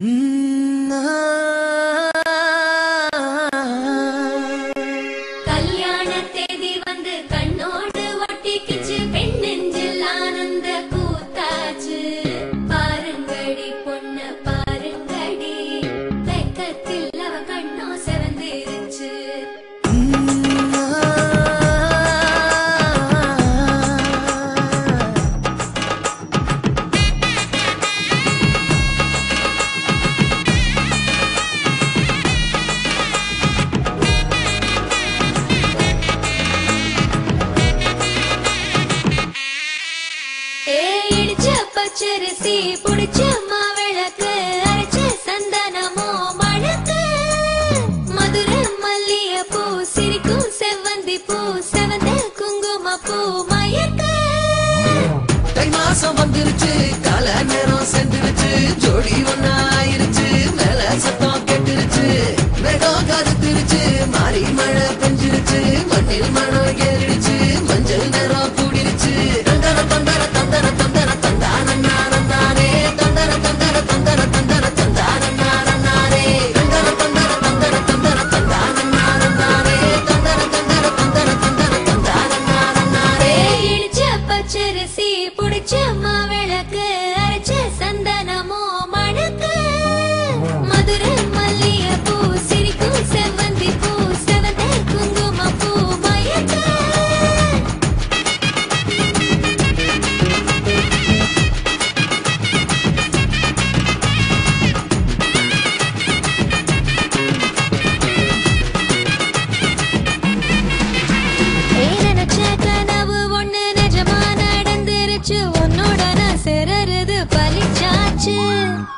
Mm. பச்சரிசி புடிச்ச மாவிளக்கு அரைச்ச சந்தனமோ மழக்கு. மதுர மல்லிய பூ சிரிக்கும் செவ்வந்தி பூ செவந்த குங்கும பூ மயக்கு. தை மாசம் வந்துருச்சு கால நேரம் சென்றுருச்சு ஜோடி ஒன்னா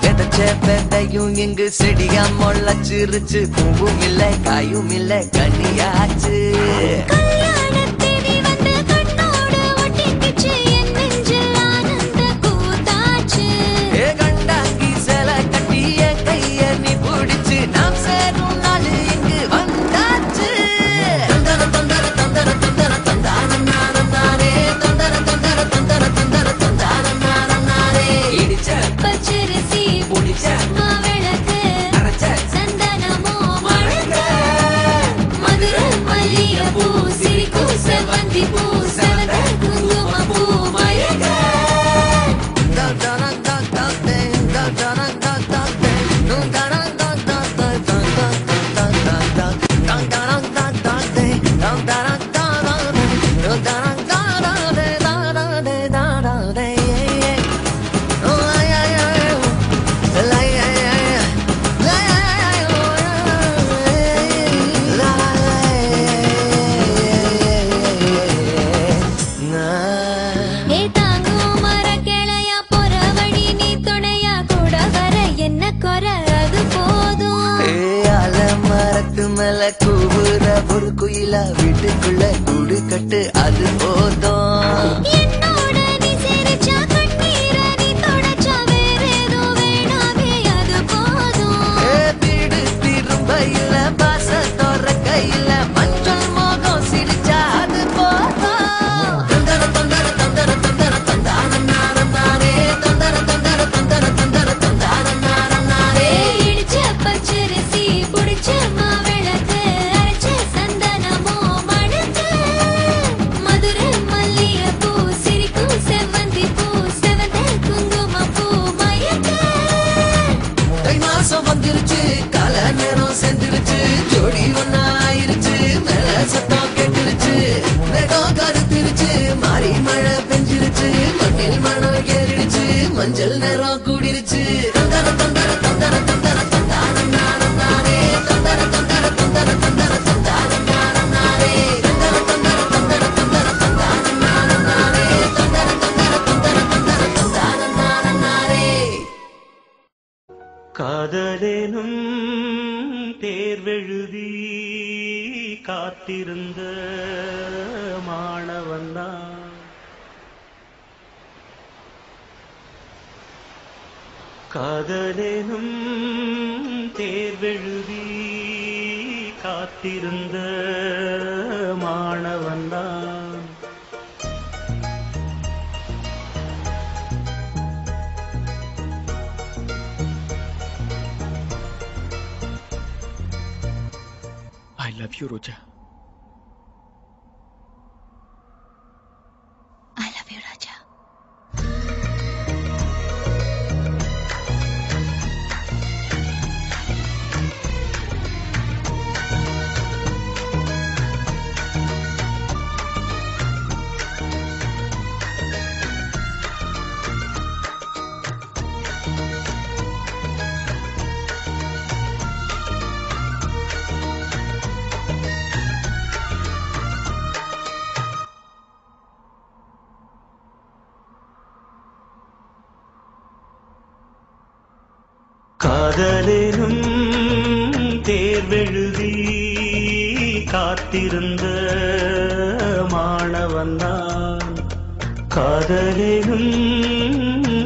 விதச்ச விதையும் இங்கு செடியா முளைச்சிருச்சு. பூவும் இல்லை காயும் இல்லை கனியாச்சு. மேல கூவுற ஒரு குயிலா வீட்டுக்குள்ள கூடு அது போதும். காத்திருந்த மாணவன்தான் காதலெனும் தேர்வெழுதி காத்திருந்த மாணவன்தான் 다 비우러자. காதலேனும் தேர்வெழுதி காத்திருந்த மாணவன் நான் காதலேனும்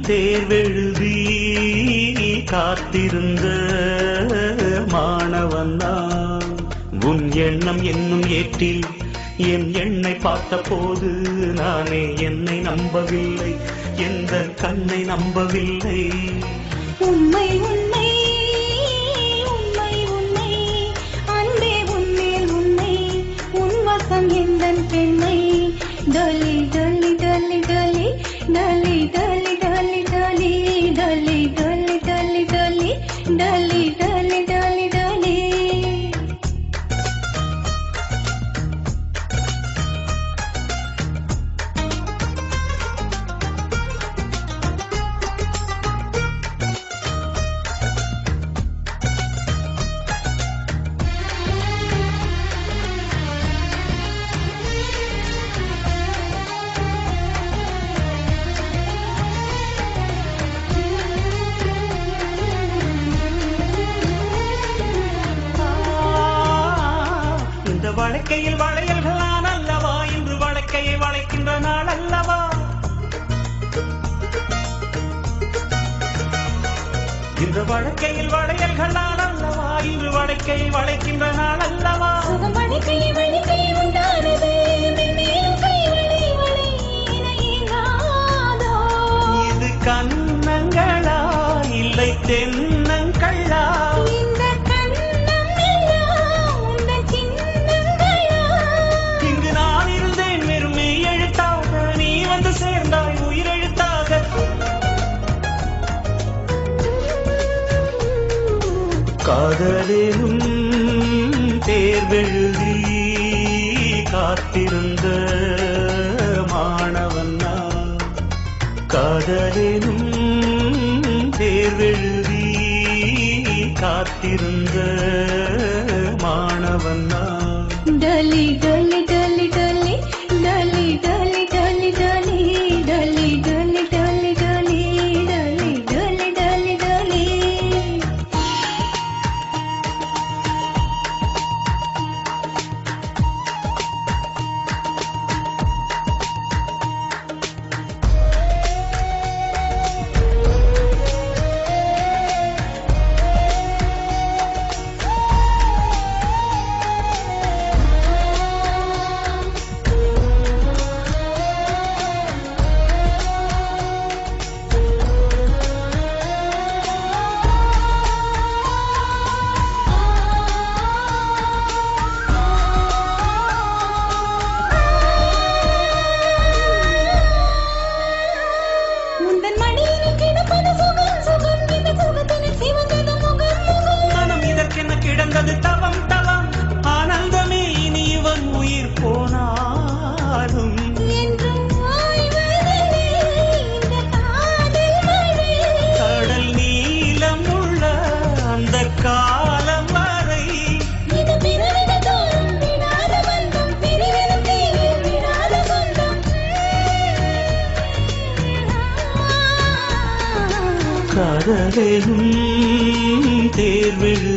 தேர்வெழுதி காத்திருந்த மாணவன் நான் உன் எண்ணம் என்னும் ஏற்றில் என் எண்ணை பார்த்த போது நானே என்னை நம்பவில்லை. எந்த கண்ணை நம்பவில்லை. உண்மை உண்மை பெண்மை டொலி டொலி டொலி டொலி டொலி டொலி டொலி வாழ்க்கையில் வளையல்கள் அல்லவா? இன்று வழக்கையை வளைக்கின்ற நாள் அல்லவா? இன்று வழக்கையில் வளையல்கள் அல்லவா? இன்று வழக்கையை வளைக்கின்ற காதலிலும் தேர்வெழுதி காத்திருந்த மாணவன் நான். காதலிலும் தேர்வெழுதி காத்திருந்த மாணவன் நான். டலி என்றது தவம் தவம் ஆனந்தமே இனி இவன் உயிர் போனாலும். கடல் நீளம் உள்ள அந்த காலம் வரை கடலும் தேர்விழு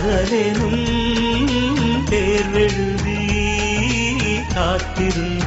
பகலெனும் தேர்வெழுதி காத்திருந்த